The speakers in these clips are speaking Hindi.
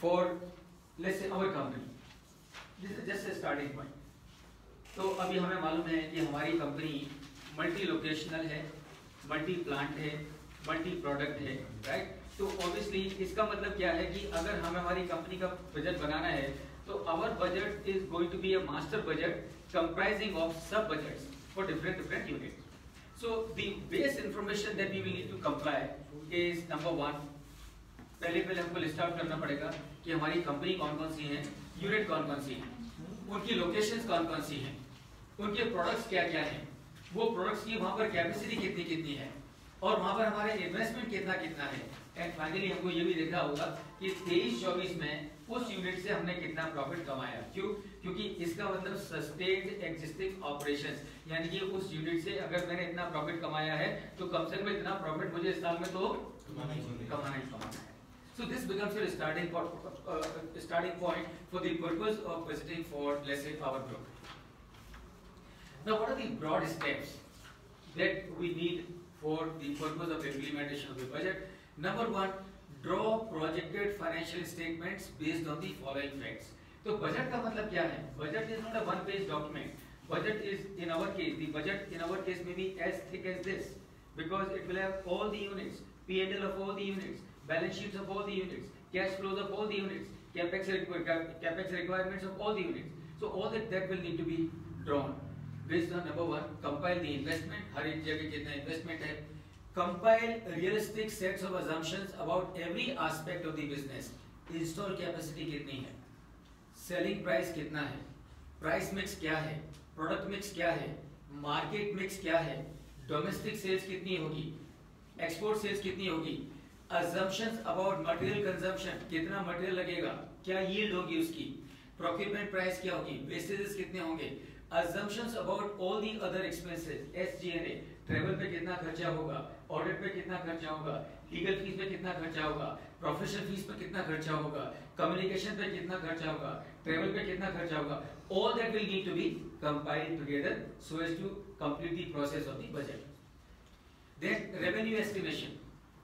for, let's say, our company. This is just a starting point. तो अभी हमें मालूम है कि हमारी कंपनी मल्टी लोकेशनल है मल्टी प्लांट है मल्टी प्रोडक्ट है राइट तो ऑब्वियसली इसका मतलब क्या है कि अगर हमें हमारी कंपनी का बजट बनाना है तो our budget is going to be a master budget comprising of सब budgets for different different unit So the base information that we will need to comply is number one. पहले पहले हमको लिस्ट आउट करना पड़ेगा कि हमारी कंपनी कौन कौन सी है यूनिट कौन कौन सी है उनकी लोकेशंस कौन कौन सी हैं उनके प्रोडक्ट्स क्या क्या हैं वो प्रोडक्ट्स की वहाँ पर कैपेसिटी कितनी कितनी है और वहाँ पर हमारे इन्वेस्टमेंट कितना कितना है। एंड फाइनली हमको ये भी देखना होगा कि तेईस चौबीस में उस यूनिट से हमने कितना प्रॉफिट कमाया। क्यों? क्योंकि इसका मतलब सस्टेन्ड एग्जिस्टिंग ऑपरेशंस यानी कि उस यूनिट से अगर मैंने इतना प्रॉफिट कमाया है तो कम से कम इतना प्रॉफिट मुझे इस साल में तो कमाना ही कमाना है। So this becomes your starting point, uh, starting point for the purpose of visiting for let's say our group. Now, what are the broad steps that we need for the purpose of implementation of the budget? Number one, draw projected financial statements based on the following facts. तो बजट का मतलब क्या है budget is not a one page document budget is in our case the budget in our case may be as thick as this because it will have all the units P&L of all the units Balance sheets of all the units cash flows of all the units capex capex requirements of all the units so all that that will need to be drawn based on number one compile the investment हर एक जगह कितना investment है compile realistic sets of assumptions about every aspect of the business install capacity कितनी है selling price कितना है price mix क्या है product mix क्या है market mix क्या है डोमेस्टिक सेल्स कितनी होगी एक्सपोर्ट सेल्स कितनी होगी assumptions about material consumption कितना मटेरियल लगेगा क्या यील्ड होगी उसकी प्रोक्यूरमेंट प्राइस क्या होगी वेस्टेजेस कितने होंगे assumptions about all the other expenses SG&A travel पे कितना खर्चा होगा ऑडिट पे कितना खर्चा होगा लीगल फ़ीस पे कितना खर्चा होगा प्रोफेशनल फ़ीस पे कितना खर्चा होगा कम्युनिकेशन पे कितना खर्चा होगा ट्रेवल पे कितना खर्चा होगा all that will need to be compiled together so as to complete the process of the budget then revenue estimation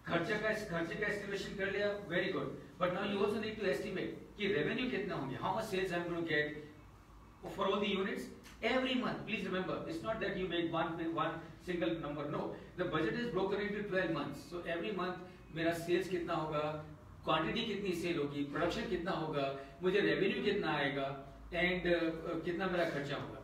खर्चे का खर्चे का एस्टिमेशन कर लिया very good but now you also need to estimate कि रेवेन्यू कितना होंगे how much sales I am going to get for all the units every month. Please remember it's not that you make one one single number. No the budget is broken into 12 months. So every month मेरा sales कितना होगा क्वांटिटी कितनी सेल होगी प्रोडक्शन कितना होगा मुझे रेवेन्यू कितना आएगा एंड uh, कितना मेरा खर्चा होगा.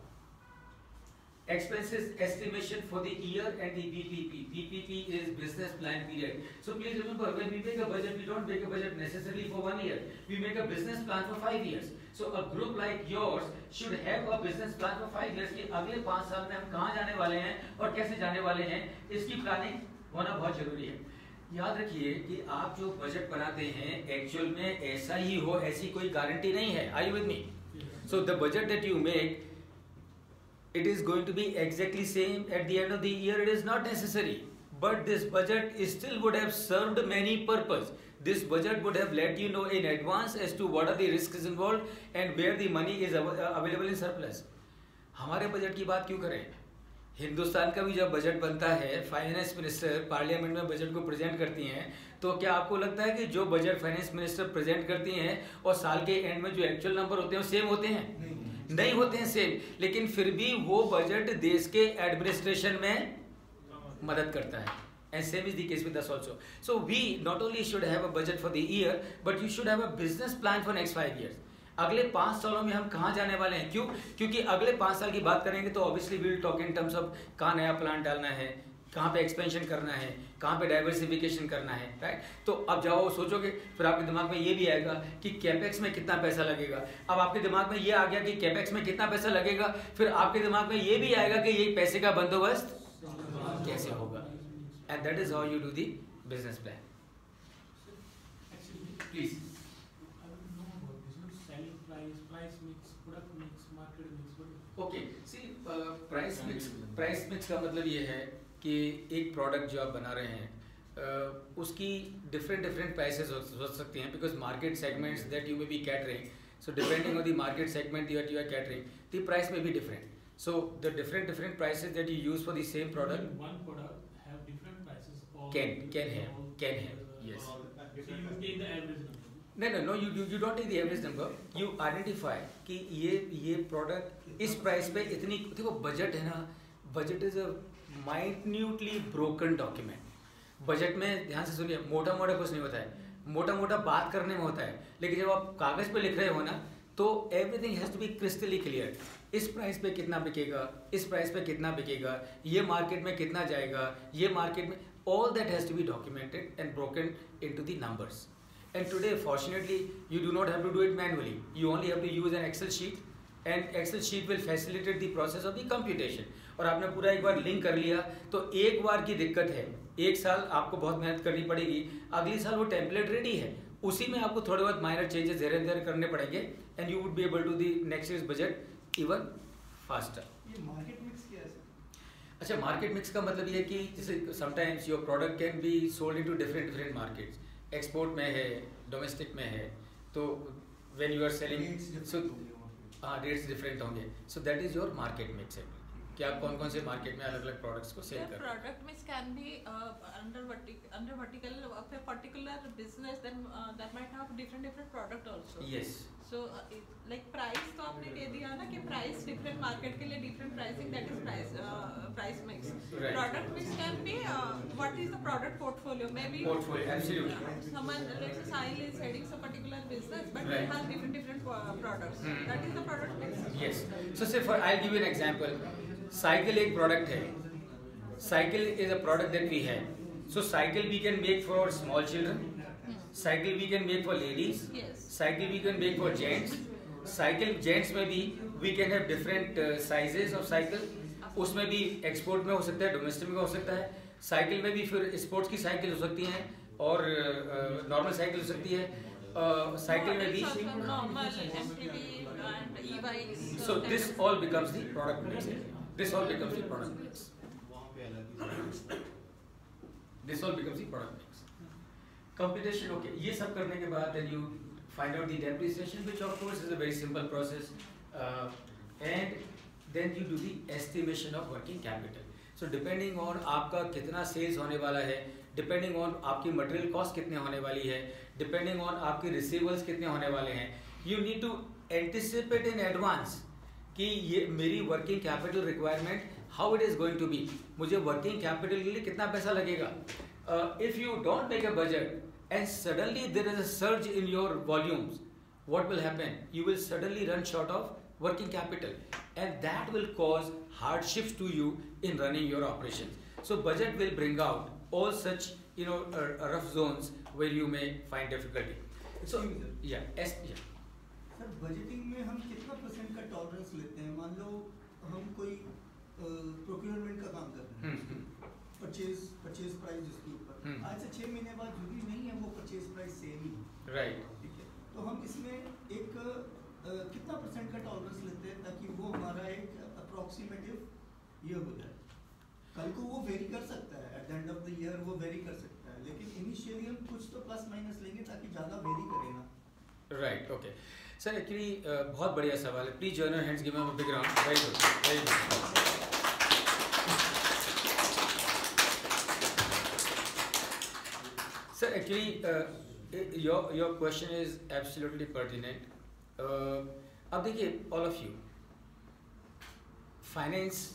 Expenses estimation for the year and the BPP. BPP is business plan period. So please remember, when we make a budget, we don't make a budget necessarily for one year. We make a business plan for five years. So a group like yours should have a business plan for five years कि अगले पाँच साल में हम कहाँ जाने वाले हैं और कैसे जाने वाले हैं इसकी प्लानिंग होना बहुत ज़रूरी है याद रखिए कि आप जो बजट बनाते हैं एक्चुअल में ऐसा ही हो ऐसी कोई गारंटी नहीं है I with me so the budget that you make it is going to be exactly same at the end of the year it is not necessary but this budget is still would have served many purpose this budget would have let you know in advance as to what are the risks involved and where the money is available in surplus हमारे बजट की बात क्यों करें हिंदुस्तान का भी जब बजट बनता है फाइनेंस मिनिस्टर पार्लियामेंट में बजट को प्रेजेंट करती हैं तो क्या आपको लगता है कि जो बजट फाइनेंस मिनिस्टर प्रेजेंट करती हैं और साल के एंड में जो एक्चुअल नंबर होते हैं सेम होते हैं नहीं होते हैं सेम लेकिन फिर भी वो बजट देश के एडमिनिस्ट्रेशन में मदद करता है। And same is the case with this also so we not only should have a budget for the year but you should have a business plan for next five year अगले पाँच सालों में हम कहा जाने वाले हैं? क्यों? क्योंकि अगले पाँच साल की बात करेंगे तो obviously will talk in terms of कहा नया प्लान डालना है कहाँ पे एक्सपेंशन करना है कहाँ पे डाइवर्सिफिकेशन करना है राइट तो अब जाओ सोचोगे फिर आपके दिमाग में ये भी आएगा कि कैपेक्स में कितना पैसा लगेगा। अब आपके दिमाग में ये आ गया कि कैपेक्स में कितना पैसा लगेगा फिर आपके दिमाग में ये भी आएगा कि ये पैसे का बंदोबस्त कैसे होगा? And that is how you do the business plan please okay see price mix price mix का मतलब ये है कि एक प्रोडक्ट जो आप बना रहे हैं उसकी डिफरेंट डिफरेंट प्राइसेस हो सकते हैं because market segments that you may be catering so depending on the market segment you are you are catering the price में भी different so the different different prices that you use for the same product can can है कैन है यस नहीं नहीं no you you don't take the average number you identify कि ये ये प्रोडक्ट इस प्राइस पे इतनी देखो बजट है ना budget is a minutely broken document budget में ध्यान से सुनिए, मोटा मोटा कुछ नहीं होता है। मोटा मोटा बात करने में होता है, लेकिन जब आप कागज़ पर लिख रहे हो ना तो everything has be crystally clear इस प्राइस पे कितना बिकेगा, इस प्राइस पे कितना बिकेगा, ये मार्केट में कितना जाएगा, ये मार्केट में all that has to be documented and broken in to the numbers and today fortunately you do not have to do it manually you only have to use an Excel sheet and Excel sheet will facilitate the process of the computation और आपने पूरा एक बार लिंक कर लिया तो एक बार की दिक्कत है। एक साल आपको बहुत मेहनत करनी पड़ेगी। अगली साल वो टेम्पलेट रेडी है। उसी में आपको थोड़े बहुत माइनर चेंजेस धीरे धीरे करने पड़ेंगे and you would be able to the next year budget even faster market mix अच्छा मार्केट मिक्स का मतलब ये कि जैसे sometimes your product can be sold into different different markets export में है डोमेस्टिक में है तो when you are selling so हाँ रेट्स डिफरेंट होंगे। So that is your market mix है। कि आप कौन कौन से मार्केट में अलग अलग प्रोडक्ट्स को सेल कर product mix can be under under vertical of a particular business then that might have different different product also yes so like price तो आपने दे दिया ना कि प्राइस डिफरेंट मार्केट के लिए different pricing that is price price mix product mix can be what is the product portfolio may be someone let's say Sahil is heading some particular business but Right. he has different different uh, products. Hmm. that is the product mix. Yes. So say for i'll give you an example. Cycle एक प्रोडक्ट है. Cycle is a product that we have so cycle we can make for small children cycle we can make for ladies Yes. Cycle we can make for gents cycle gents में भी we can have different sizes of cycle उसमें भी एक्सपोर्ट में हो सकता है डोमेस्टिक में हो सकता है. साइकिल में भी फिर स्पोर्ट्स की साइकिल हो सकती हैं और नॉर्मल साइकिल हो सकती है. साइकिल में भी so this all becomes the product mix this all becomes the product mix this all becomes the product mix computation okay ये सब करने के बाद then you find out the depreciation which of course is a very simple process and then you do the estimation of working capital so depending on आपका कितना सेल्स होने वाला है डिपेंडिंग ऑन आपकी मटेरियल कॉस्ट कितने होने वाली है डिपेंडिंग ऑन आपके रिसीवर्स कितने होने वाले हैं। You need to anticipate in advance कि ये मेरी working capital requirement how it is going to be मुझे वर्किंग कैपिटल के लिए कितना पैसा लगेगा? If you don't make a budget and suddenly there is a surge in your volumes what will happen you will suddenly run short of working capital and that will cause hardship to you in running your operation so budget will bring out all such you know rough zones where you may find difficulty. So yeah, as, yeah. Sir budgeting में हम कितना परसेंट का टॉलरेंस लेते हैं? मान लो हम कोई प्रोक्योरमेंट का काम कर रहे हैं परचेज परचेज प्राइस जिसके ऊपर। हम्म। आज से छह महीने बाद ज़रूरी नहीं है वो परचेज प्राइस सेम ही right. ठीक है? तो हम इसमें एक कितना परसेंट का टॉलरेंस लेते हैं ताकि वो हमारा एक अप्रोक्सीमेटिव ये हो जाए? कल को वो वेरी कर सकता है at the end of the year वो वेरी कर सकता है। लेकिन इनिशियली हम कुछ तो प्लस माइनस लेंगे ताकि ज़्यादा vary right okay sir actually बहुत बढ़िया सवाल है। Please join hands give a big round very good very good sir actually your your question is absolutely pertinent अब देखिए ऑल ऑफ़ यू फाइनेंस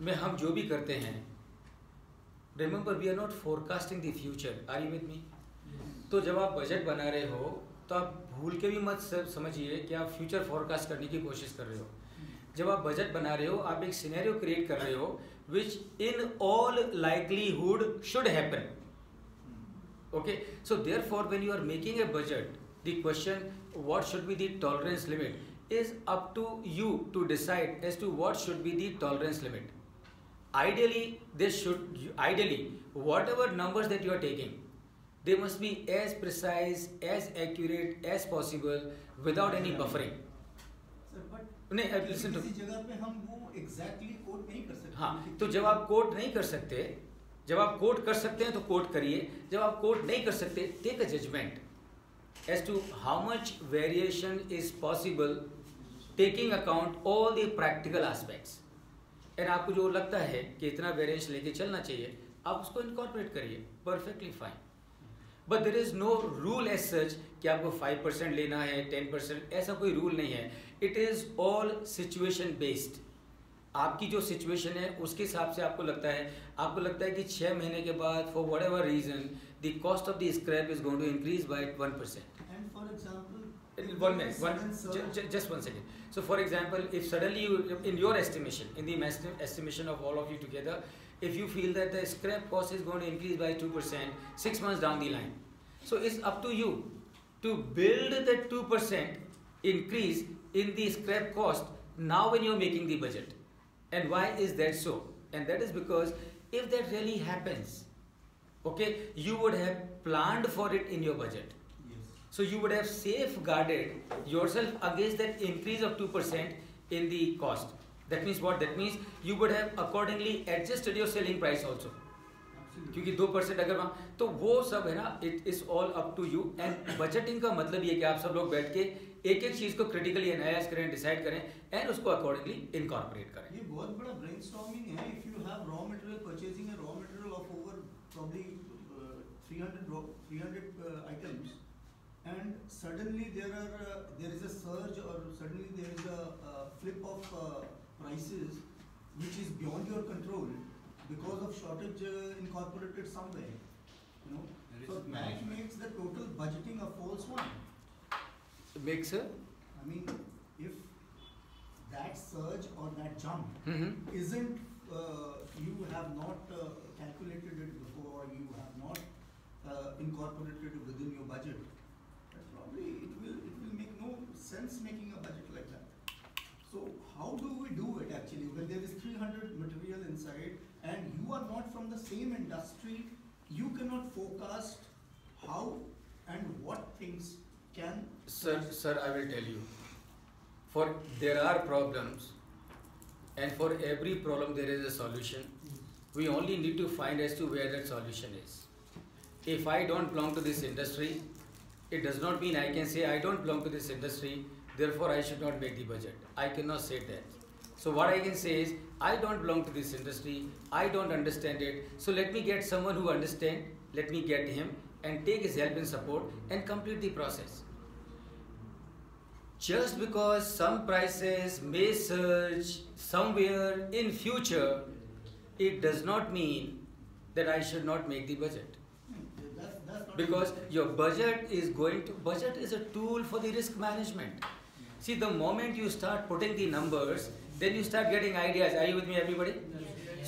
में हम जो भी करते हैं remember we are not forecasting the future are you with me तो जब आप बजट बना रहे हो तो आप भूल के भी मत समझिए कि आप फ्यूचर फोरकास्ट करने की कोशिश कर रहे हो। जब आप बजट बना रहे हो, आप एक सीनेरियो क्रिएट कर रहे हो which in all likelihood should happen okay so therefore when you are making a budget the question what should be the tolerance limit is up to you to decide as to what should be the tolerance limit ideally this should ideally whatever numbers that you are taking they must be as precise as accurate as possible without any buffering. नहीं, listen to- जगह पे हम वो एग्जैक्टली कोड नहीं कर सकते। हाँ तो जब आप कोट नहीं कर सकते जब आप कोट कर सकते हैं तो कोट करिए जब आप कोट नहीं कर सकते take a judgement as to how much variation is possible taking account all the practical aspects and आपको जो लगता है कि इतना वेरिएशन लेके चलना चाहिए, आप उसको इनकॉर्पोरेट करिए perfectly fine but there is no rule as such कि आपको फाइव परसेंट लेना है टेन परसेंट ऐसा कोई रूल नहीं है. It is all situation based आपकी जो सिचुएशन है, उसके हिसाब से आपको लगता है. आपको लगता है कि छह महीने के बाद for whatever reason the cost of the scrap is going to increase by one percent one minute one ju- ju- just one second. So for example if suddenly you in your estimation in the estimation of all of you together if you feel that the scrap cost is going to increase by 2% 6 months down the line so it's up to you to build that 2% increase in the scrap cost now when you're making the budget. And why is that so? And that is because if that really happens okay you would have planned for it in your budget. So you would have safeguarded yourself against that increase of 2% in the cost. That means what? That means you would have accordingly adjusted your selling price also. क्योंकि दो परसेंट अगर वहाँ तो वो सब है ना it is all up to you and budgeting का मतलब ये कि आप सब लोग बैठ के एक एक चीज़ को क्रिटिकली एनालाइज करें डिसाइड करें एंड उसको अकॉर्डिंगली इनकॉर्पोरेट करें ये बहुत बड़ा ब्रेनस्टॉर्मिंग है if you have raw material purchasing a raw material of over probably 300 300 items and suddenly there are uh, there is a surge or suddenly there is a uh, flip of uh, prices which is beyond your control because of shortage uh, incorporated somewhere you know. So that makes the total budgeting a false one. It makes I mean if that surge or that jump mm -hmm. isn't uh, you have not uh, calculated it before you have not incorporated it within your budget probably it will it will make no sense making a budget like that. So how do we do it actually when there is 300 material inside and you are not from the same industry, you cannot forecast how and what things can. Sir, sir, I will tell you. For there are problems, and for every problem there is a solution. We only need to find as to where that solution is. If I don't belong to this industry, it does not mean I can say I don't belong to this industry, therefore I should not make the budget. I cannot say that. So what I can say is I don't belong to this industry, I don't understand it. So let me get someone who understand, let me get him and take his help and support and complete the process just because some prices may surge somewhere in future it does not mean that i should not make the budget because your budget is going to budget is a tool for the risk management see the moment you start putting the numbers then you start getting ideas are you with me everybody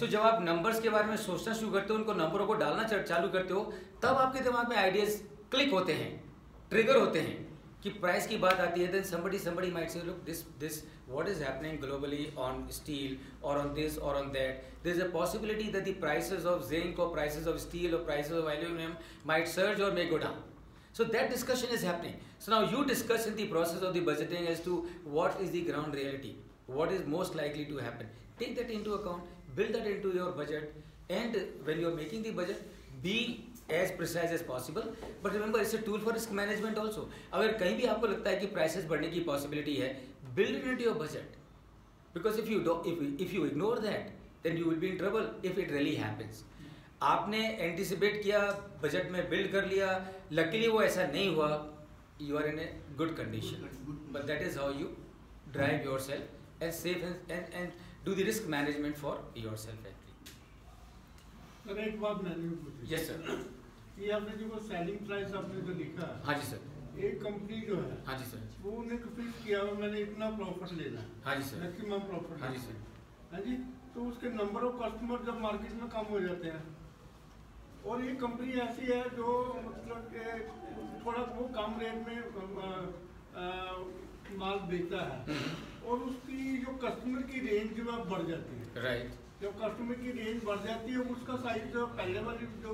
so जब आप नंबर्स के बारे में सोचना शुरू करते हो उनको नंबरों को डालना चालू करते हो तब आपके दिमाग में आइडियाज़ क्लिक होते हैं ट्रिगर होते हैं कि प्राइस की बात आती है then somebody somebody might say look this this what is happening globally on steel और ऑन दिस और on that this a possibility that the prices of zinc और प्राइसेस ऑफ़ स्टील और prices of aluminium might surge और may go down so that discussion is happening so now you discuss in the process of the budgeting as to what is the ground reality what is most likely to happen take that in account build that in your budget and when you are making the budget be as precise as possible but remember it's a tool for risk management also अगर कहीं भी आपको लगता है कि प्राइसेस बढ़ने की पॉसिबिलिटी है build इनिटी of budget because if you if you ignore that then you will be in trouble if it really happens आपने एंटिसिपेट किया बजट में बिल्ड कर लिया लकीली वो ऐसा नहीं हुआ you are in a good condition but that is how you drive yourself as safe and and do the risk management for yourself and sir एक बात मैंने भी पूछी। यस सर ये आपने जो सेलिंग प्राइस आपने जो लिखा है हाँ जी सर एक कंपनी जो है हाँ जी सर वो उन्हें फिक्स किया हुआ मैंने इतना प्रॉफिट लेना है हाँ जी सर मैक्सिमम प्रॉफिट हाँ जी सर हाँ जी तो उसके नंबर ऑफ़ कस्टमर जब मार्केट में कम हो जाते हैं। और ये कंपनी ऐसी है जो मतलब कि थोड़ा वो कम रेट में माल बेचता है। और उसकी जो कस्टमर की रेंज जो है बढ़ जाती है। राइट जब कस्टमर की रेंज बढ़ जाती है उसका साइज़ जो पहले वाली जो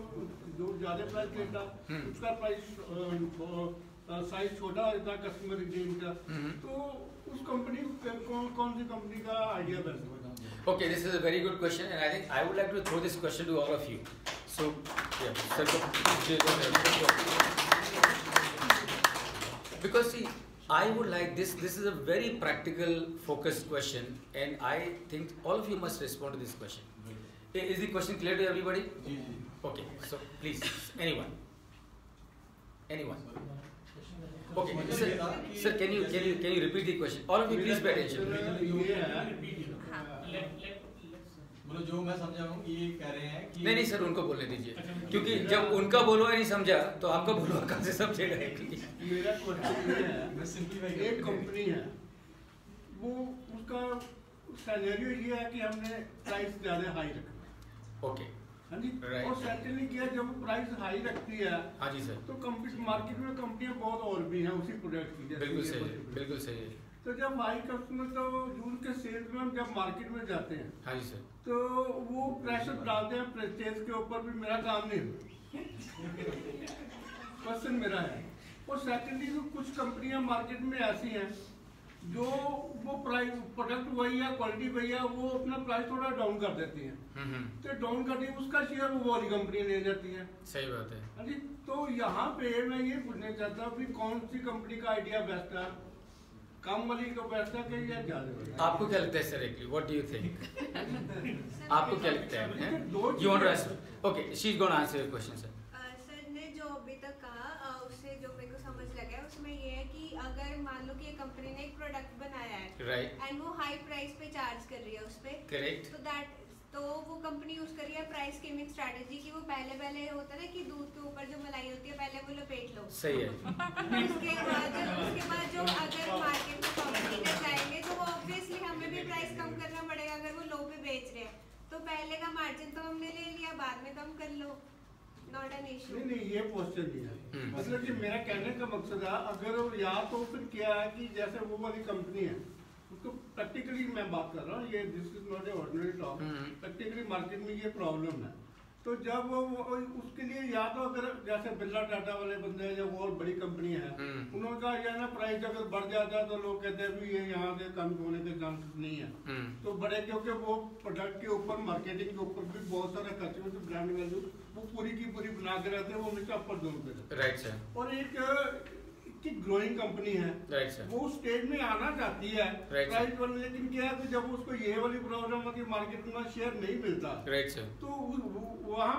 जो ज़्यादा प्राइस लेता। उसका प्राइस साइज़ छोटा जाता है कस्टमर रेंज का हम्म। तो उस कंपनी कौन कौन सी कंपनी का आइडिया बेस्ट होगा okay is a very good question, and I think I would like to throw this question to all of you. So, yeah, sir, go, please go ahead. Because see, I would like this. This is a very practical, focused question, and I think all of you must respond to this question. I- Is the question clear to everybody? Okay, so please, anyone. Anyone? Okay, sir, sir, can you can you can you repeat the question? All of you, please pay attention. मतलब जो मैं समझा हूँ ये कह रहे हैं कि नहीं नहीं सर उनको बोलने दीजिए। क्योंकि जब उनका बोलवा नहीं समझा तो आपका बोलवा कहाँ से समझेगा मेरा क्वेश्चन है एक कंपनी है। वो उसका सैलरी ये है कि हमने प्राइस ज़्यादा हाई रखना ओके हाँ जी? और सेकंडली क्या जब प्राइस हाई रखती है हाँ जी सर। तो मार्केट में कंपनियाँ बहुत और भी हैं उसी प्रोडक्ट की बिल्कुल सही बिल्कुल सही है। तो जब हाई कस्टमर तो जून के सेल्स में हम जब मार्केट में जाते हैं हाँ जी सर तो वो प्रेशर डालते हैं परचेज के ऊपर भी मेरा काम नहीं क्वेश्चन मेरा है। और सेकेंडली तो कुछ कंपनियाँ मार्केट में ऐसी हैं जो वो प्राइस प्रोडक्ट वही है क्वालिटी वही है वो अपना प्राइस थोड़ा डाउन कर देती हैं। हम्म हम्म। तो डाउन करती है उसका शेयर वो वाली कंपनी ले जाती है। सही बात है। हाँ जी तो यहाँ पे मैं ये पूछना चाहता हूँ कि कौन सी कंपनी का आइडिया बेस्ट है? कम वाली को बैठता है या ज़्यादा आपको क्या लगता है sir actually what do you think आपको क्या लगता है you want to answer okay she is gonna answer your question sir sir ने जो अभी तक कहा अ, उससे जो मेरे को समझ लगा है उसमें ये है कि अगर मान लो कि कंपनी ने एक प्रोडक्ट बनाया है राइट एंड वो हाई प्राइस पे चार्ज कर रही है उस पे करेक्ट तो दैट तो वो कंपनी यूज़ कर रही है प्राइस स्कीमिंग स्ट्रेटजी कि। वो पहले पहले होता है कि दूध के ऊपर जो मलाई होती है पहले वो लपेट लो। सही है। उसके बाद उसके बाद जो अगर मार्केट में कॉम्पिटिटर जाएँगे तो वो ऑब्वियसली हमें भी प्राइस कम करना पड़ेगा अगर वो लो पे बेच रहे हैं। तो पहले का मार्जिन तो हमने ले लिया बाद में कम कर लो। नॉट एन इशू नहीं नहीं ये क्वेश्चन नहीं है। मतलब कि मेरा कहने का मकसद है अगर या तो फिर क्या है कि जैसे वो वाली कंपनी है उसको प्रैक्टिकली मैं बात कर रहा हूँ ये this is not a ordinary talk. Practically market में ये प्रॉब्लम है. तो जब वो, वो उसके लिए या तो अगर जैसे बिरला टाटा वाले बंदे हैं या वो और बड़ी कंपनी है हम्म। उन्होंने कहा या ना प्राइस अगर बढ़ जाता है तो लोग कहते हैं भी ये यहाँ से कम होने के चांसेस नहीं है. हम्म. तो बड़े क्योंकि वो प्रोडक्ट के ऊपर मार्केटिंग के ऊपर भी बहुत सारा खर्च होते ब्रांड वैल्यू वो पूरी की पूरी बना के रहते हैं वो हमेशा अपर जोन पे रहते हैं. और एक की ग्रोइंग कंपनी है। वो उस वो स्टेज में आना चाहती है। Right, प्राइस पर लेकिन क्या है जब उसको ये वाली प्रॉब्लम है कि मार्केट में शेयर नहीं मिलता तो वहाँ